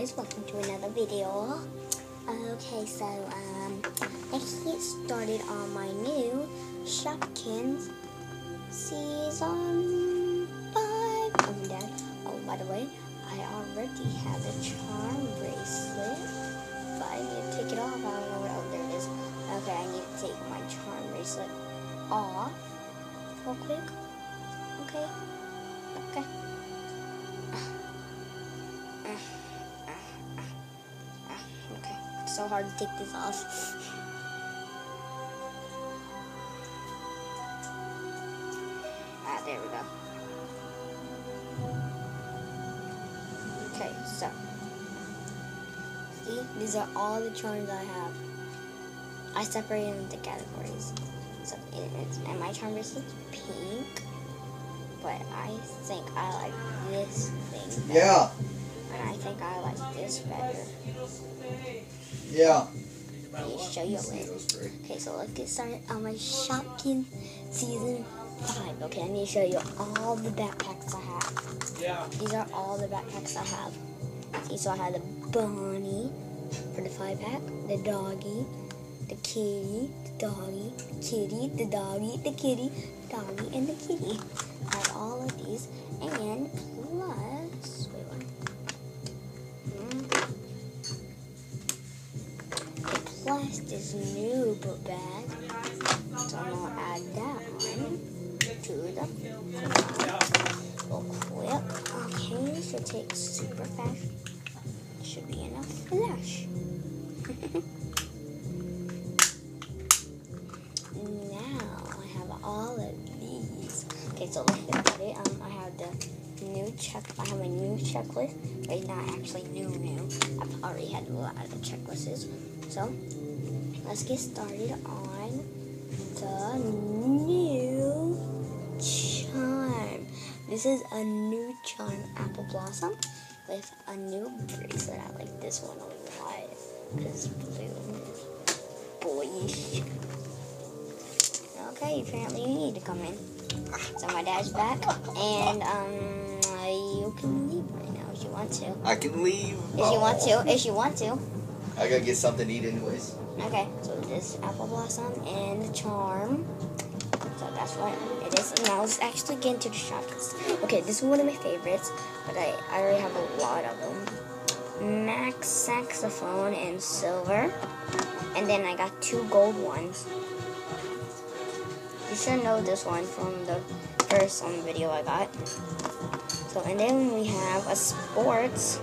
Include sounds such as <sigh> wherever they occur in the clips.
guys, welcome to another video. Okay, so um, let's get started on my new Shopkins season five. Oh, Dad. Oh, by the way, I already have a charm bracelet, but I need to take it off. I don't know. Oh, there it is. Okay, I need to take my charm bracelet off real quick. Okay. So hard to take this off. Ah, there we go. Okay, so. See, these are all the charms I have. I separated them into categories. So, and my charm bracelet's pink, but I think I like this thing better. Yeah, And I think I like this better. yeah. Let me show you a list. Okay, so let's get started on my Shopkins season five. Okay, I need to show you all the backpacks I have. Yeah. These are all the backpacks I have. See, so I have the bunny for the five pack, the doggy, the kitty, the doggy, the kitty, the doggy, the kitty, doggy, and the kitty. I have all of these, and Plus this new but bad. So I'm gonna add that one to the quick. Okay, should take super fast. Should be enough flash. <laughs> now I have all of these. Okay, so let's get started. Um, I have the new check. I have a new checklist. But it's not actually new, new. I've already had a lot of the checklists. So let's get started on the new charm. This is a new charm apple blossom with a new bracelet. I like this one a lot because blue is boyish. Okay, apparently you need to come in. So my dad's back, and um, you can leave right now if you want to. I can leave. If you want to, if you want to. I gotta get something to eat anyways. Okay, so this apple blossom and the charm. So that's what it is. Now let's actually get into the shop. Okay, this is one of my favorites, but I, I already have a lot of them. Max saxophone and silver. And then I got two gold ones. You should know this one from the first um, video I got. So, and then we have a sports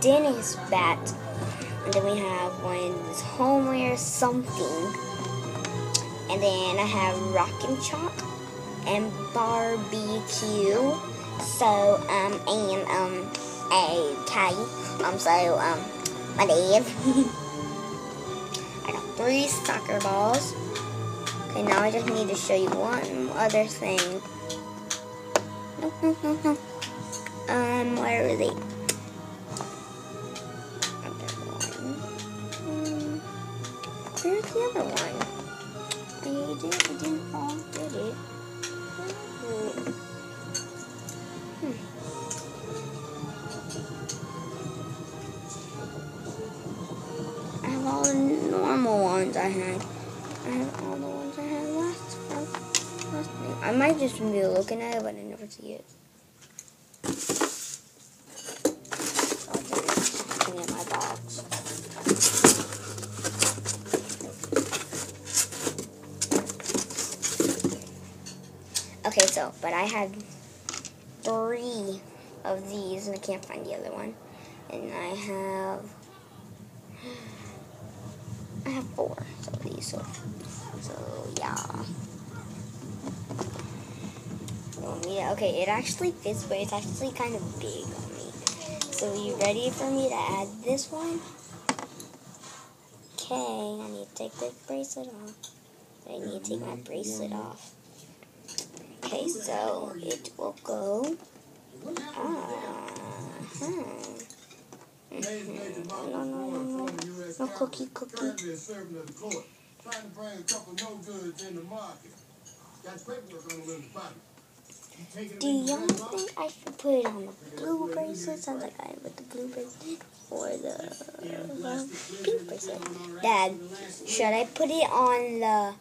Dennis bat. And then we have one that's homeware something. And then I have rockin' chalk and barbecue. So, um, and, um, okay. Um, so, um, my dad. <laughs> I got three soccer balls. Okay, now I just need to show you one other thing. <laughs> Um, where is it? The other one? I did, I didn't all get it. Hmm. I have all the normal ones I had. I have all the ones I had last last thing. I might just be looking at it, but I never see it. Just looking at my box. Okay, so, but I had three of these, and I can't find the other one. And I have, I have four. of these, so, so yeah. Oh, yeah, okay, it actually fits, but it's actually kind of big on me. So you ready for me to add this one? Okay, I need to take the bracelet off. I need to take my mm-hmm. bracelet off. Okay, so it will go. Ah, hmm. No, no, no, no. No cookie, cookie. Do y'all think I should put it on the blue bracelet? Sounds like I with the blue bracelet or the uh, pink bracelet. Dad, should I put it on the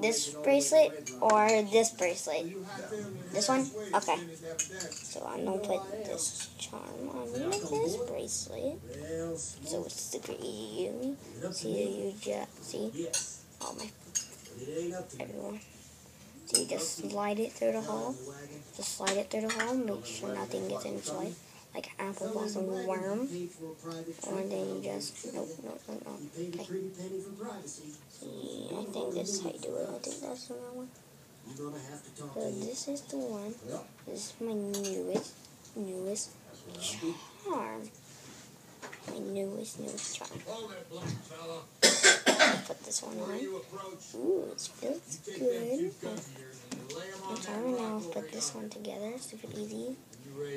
this bracelet or this bracelet? This one? Okay. So I'm gonna put this charm on this bracelet. So it's super easy. See you just see all my everyone. So you just slide it through the hole. Just slide it through the hole. Make sure nothing gets inside. Like apple blossom worm. And then you just no no no no. Okay. See, I think this is how you do it. I think that's the wrong one. So this is the one. This is my newest newest charm. My newest newest charm. <coughs> Put this one on. Ooh, it feels good. This one together. Super easy.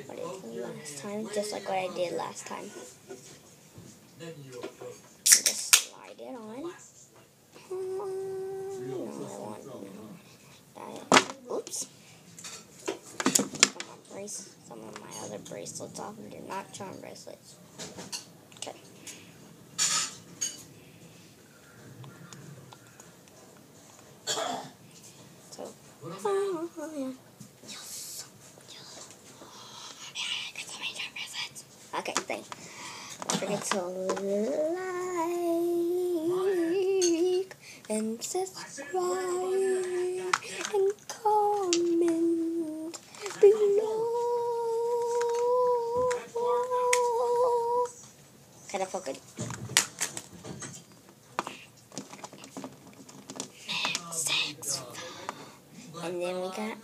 What I did last time, just like what I did last time. Just slide it on. No, I want. Oops. Some of my brace, some of my other bracelets off. They're not charm bracelets. Okay. So, oh, yeah. Yes. Yes. Yeah, I got so many charm bracelets. Okay, thanks. To like and subscribe and comment below. That felt good. And then we got